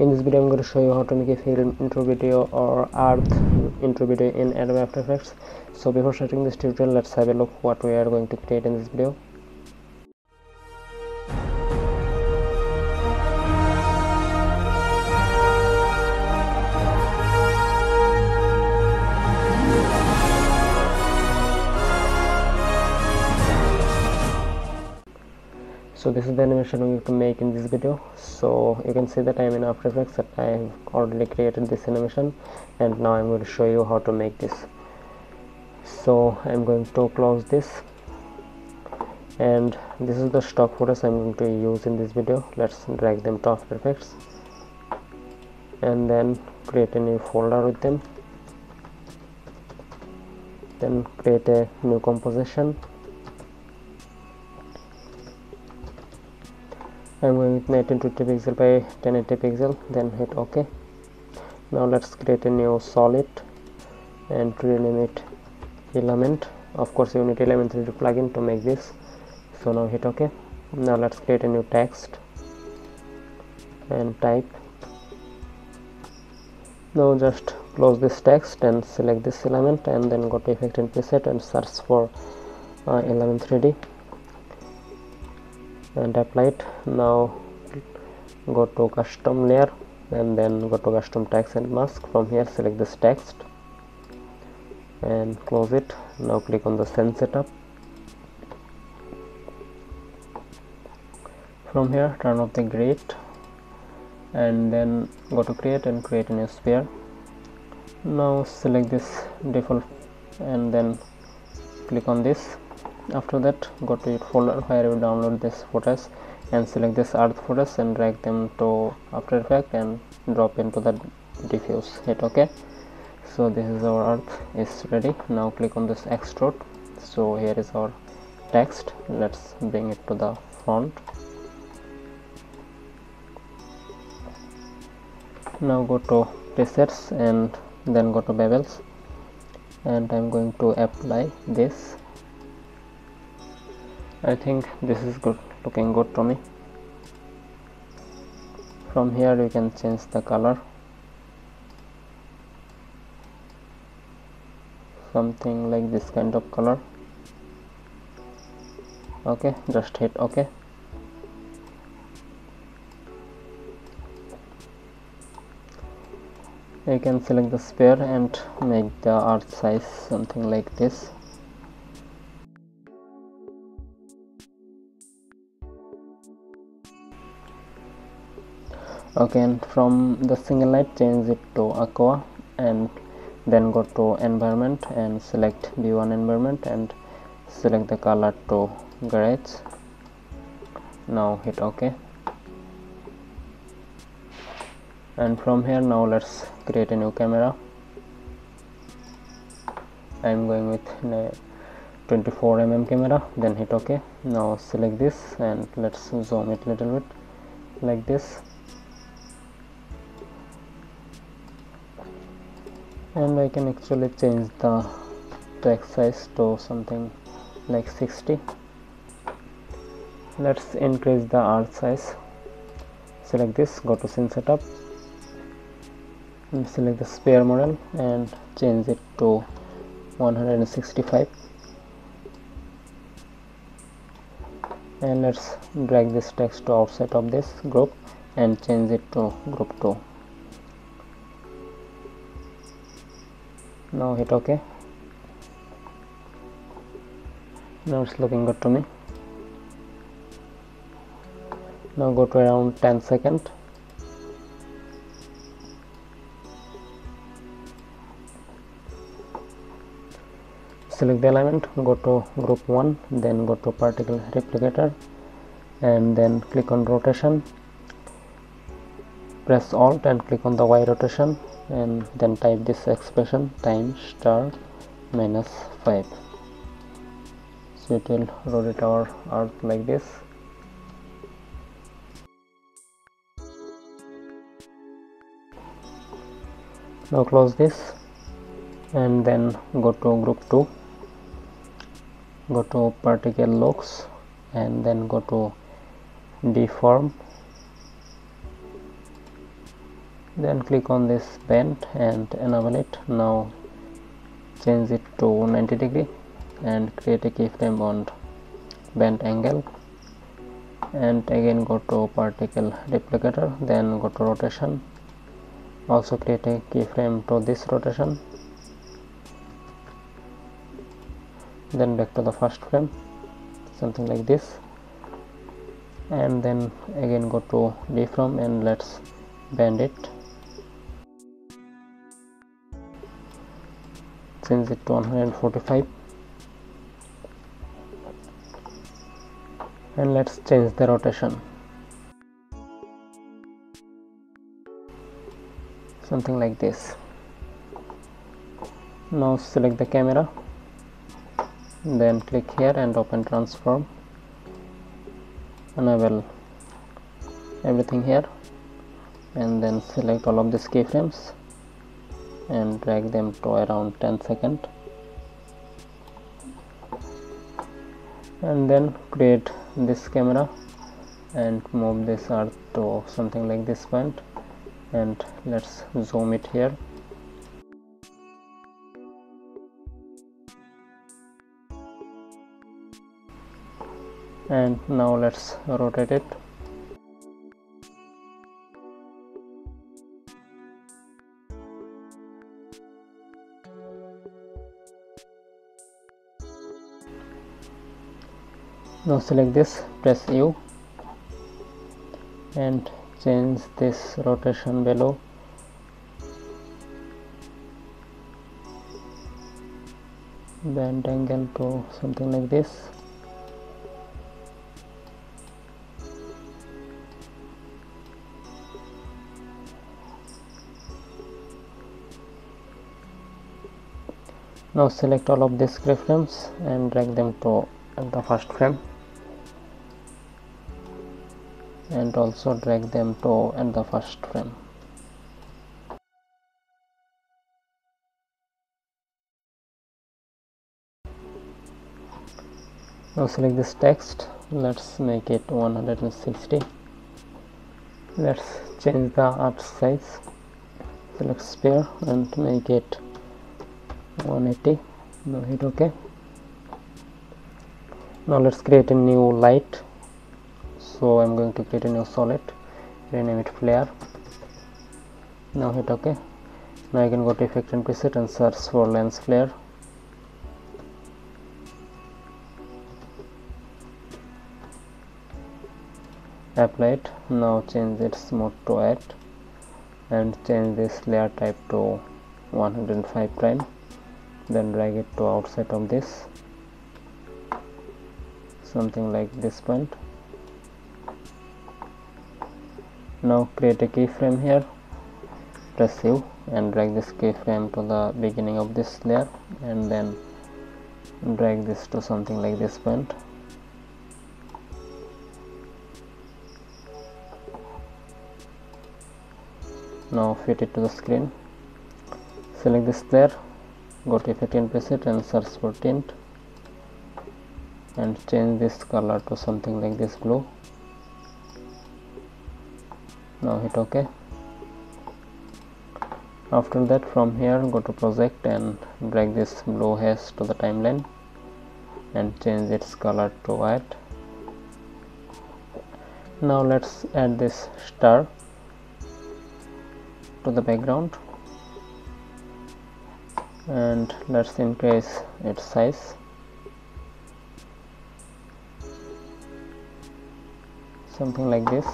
in this video i'm going to show you how to make a film intro video or earth intro video in adobe after effects. So before starting this tutorial let's have a look what we are going to create in this video so this is the animation we have to make in this video. So you can see that I am in After Effects that I have already created this animation and now I'm going to show you how to make this. So I'm going to close this and this is the stock photos I'm going to use in this video. Let's drag them to After Effects and then create a new folder with them. Then create a new composition I'm going with 1920 pixel by 1080 pixel then hit ok. Now let's create a new solid and rename it element. Of course you need element 3d plugin to make this. So now hit ok. Now let's create a new text and type. Now just close this text and select this element and then go to effect and preset and search for uh, element 3d and apply it. Now go to custom layer and then go to custom text and mask. From here select this text and close it. Now click on the scene setup. From here turn off the grid and then go to create and create a new sphere. Now select this default and then click on this after that go to your folder where you download this photos and select this earth photos and drag them to after effect and drop into the diffuse hit ok so this is our earth is ready. Now click on this extrude. So here is our text. Let's bring it to the front now go to presets and then go to bevels and I'm going to apply this I think this is good looking good to me. From here you can change the color. Something like this kind of color. Okay just hit ok. You can select the sphere and make the earth size something like this okay and from the single light change it to aqua and then go to environment and select v1 environment and select the color to garage now hit ok. And from here now let's create a new camera. I'm going with 24 mm camera then hit ok. Now select this and let's zoom it little bit like this and I can actually change the text size to something like 60 let's increase the art size. Select this go to scene setup. And select the sphere model and change it to 165 and let's drag this text to outside of this group and change it to group 2 now hit ok now it's looking good to me. Now go to around 10 second. Select the element go to group 1 then go to particle replicator and then click on rotation. Press alt and click on the y rotation and then type this expression time star minus 5 so it will rotate our earth like this. Now close this and then go to group 2 go to particle looks and then go to deform then click on this bend and enable it. Now change it to 90 degree and create a keyframe on bend angle. And again go to particle replicator then go to rotation. Also create a keyframe to this rotation. Then back to the first frame something like this. And then again go to deform and let's bend it change it to 145 and let's change the rotation. Something like this. Now select the camera. Then click here and open transform. Enable everything here. And then select all of these keyframes and drag them to around 10 second. And then create this camera and move this earth to something like this point. And let's zoom it here. And now let's rotate it now select this press U and change this rotation below. Bend angle to something like this. Now select all of these keyframes and drag them to the first frame. And also drag them to and the first frame. Now select this text. Let's make it 160 let's change the art size. Select sphere and make it 180 now hit ok now let's create a new light. So i'm going to create a new solid rename it flare. Now hit ok. Now i can go to effect and preset and search for lens flare. Apply it. Now change its mode to add and change this layer type to 105 prime then drag it to outside of this something like this point. Now create a keyframe here. Press U and drag this keyframe to the beginning of this layer and then drag this to something like this point. Now fit it to the screen. Select this layer go to effect and preset and search for tint and change this color to something like this blue. Now hit ok. After that from here go to project and drag this blue hash to the timeline and change its color to white. Now let's add this star to the background and let's increase its size something like this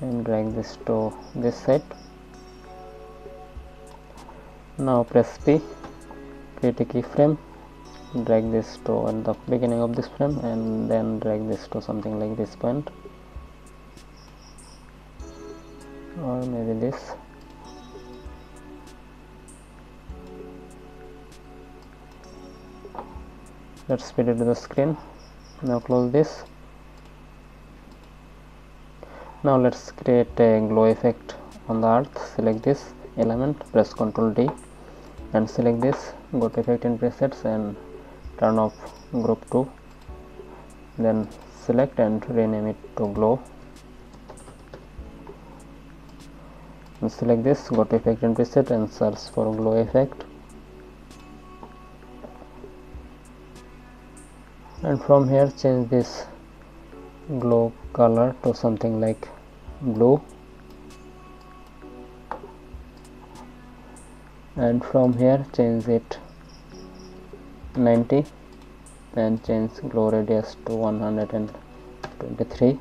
and drag this to this side. Now press P create a keyframe drag this to at the beginning of this frame and then drag this to something like this point. Or maybe this. Let's speed it to the screen. Now close this now let's create a glow effect on the earth. Select this element press ctrl d and select this go to effect and presets and turn off group 2 then select and rename it to glow. And select this go to effect and preset and search for glow effect. And from here change this glow color to something like blue. And from here change it 90 and change glow radius to 123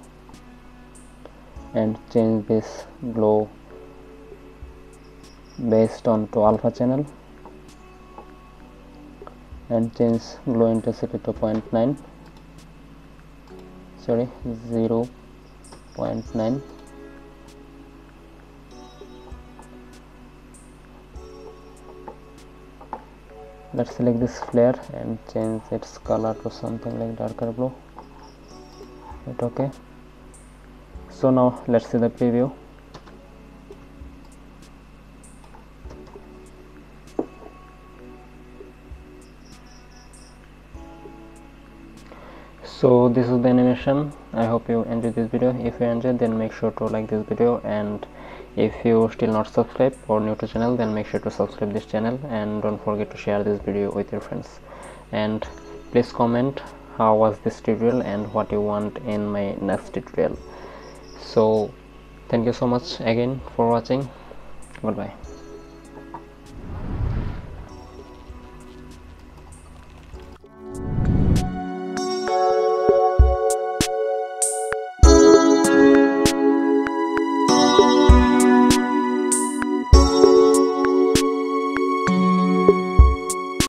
and change this glow based on to alpha channel. And change glow intensity to 0.9 sorry 0 0.9 let's select this flare and change its color to something like darker blue. Hit ok so now let's see the preview so this is the animation. I hope you enjoyed this video. If you enjoyed then make sure to like this video. And if you still not subscribed or new to channel then make sure to subscribe this channel. And don't forget to share this video with your friends. And please comment how was this tutorial and what you want in my next tutorial. So thank you so much again for watching. Goodbye